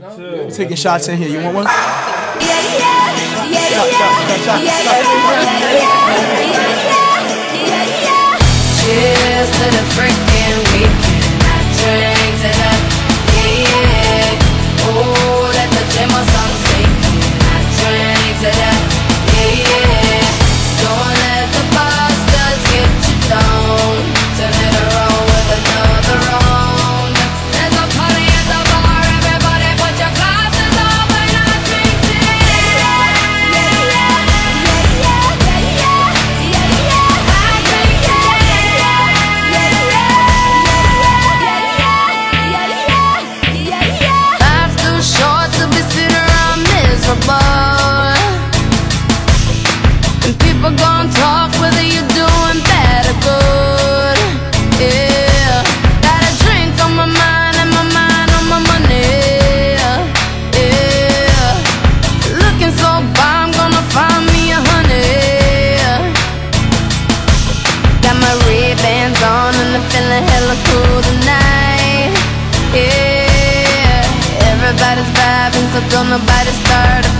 We're taking shots in here. You want one? Yeah, yeah, yeah, yeah. yeah, yeah, yeah. the cool the night. Yeah, everybody's vibing So don't nobody start a